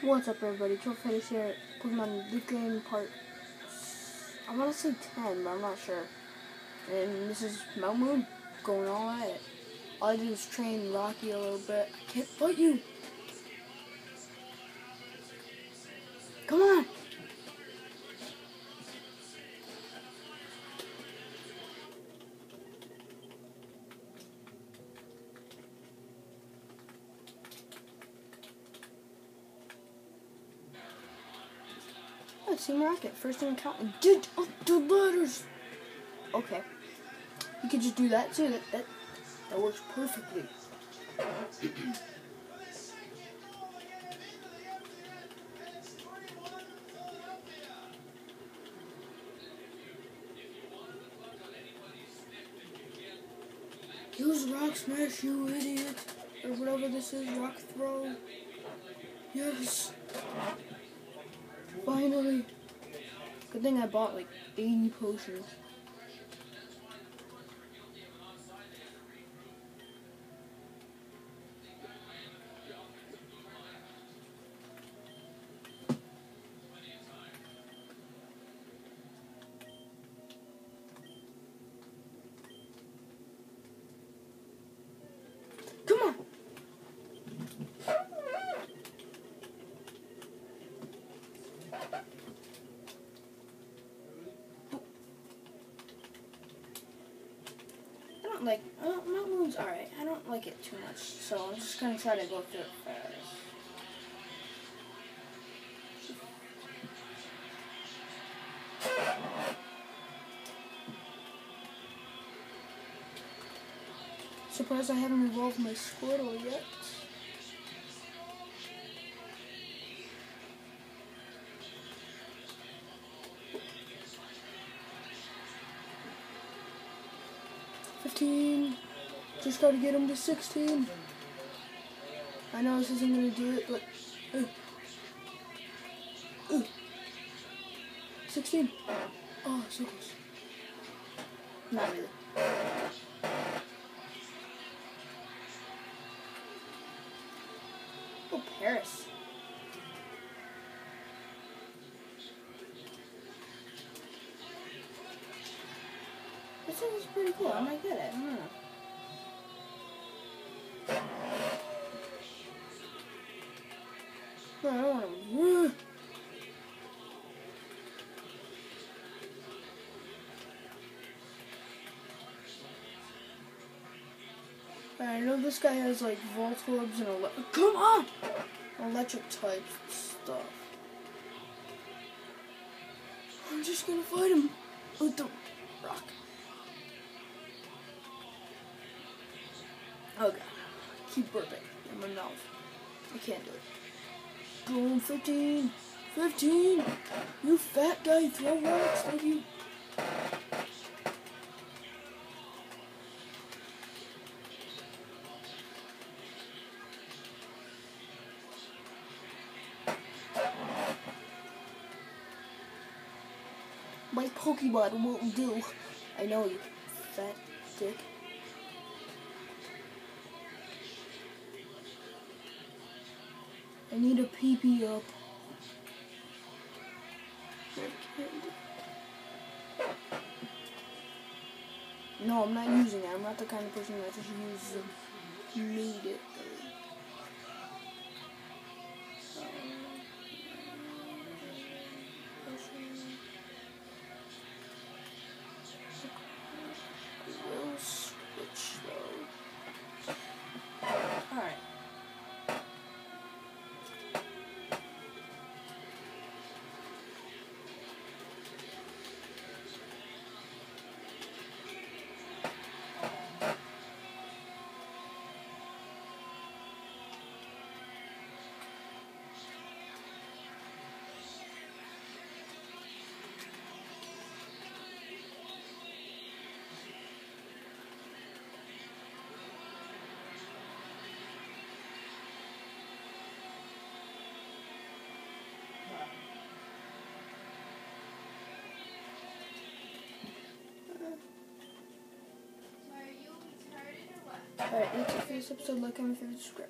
What's up everybody, Fetish here, Pokemon Leaf Green Part, I want to say 10, but I'm not sure. And this is Mount Moon, going all at it. All I did was train Rocky a little bit. I can't fight you! Come on! Oh, Team Rocket, first in count. Get up the letters. Okay. You could just do that too. That, that, that works perfectly. Use rock smash, you idiot. Or whatever this is, rock throw. Yes. Finally. Good thing I bought like 80 potions. Come on. I don't like uh, Mount Moon's alright. I don't like it too much, so I'm just gonna try to go through it. Surprised I haven't evolved my Squirtle yet. Fifteen. Just gotta get him to sixteen. I know this isn't gonna do it, but uh, uh, sixteen. Oh, so close. Not really. Oh, Paras. This is pretty cool. I might get it. I don't know. I know this guy has like Voltorbs and ele- come on, electric type stuff. I'm just gonna fight him with the rock. Okay, keep burping in my mouth. I can't do it. Boom, 15, 15. You fat guy, throw rocks, you. My Pokemon won't do. I know you, fat dick. I need a PP Up. No, I'm not using it. I'm not the kind of person that just uses them immediately. Will Alright, it for this episode. Like, comment, favorite, subscribe.